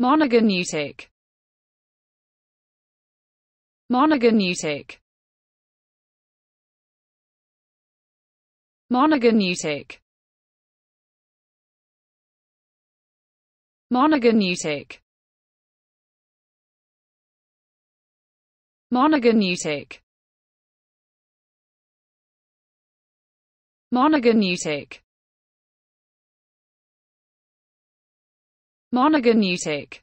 monogenetic. Monogenetic. Monogenetic. Monogenetic. Monogenetic. Monogenetic monogenetic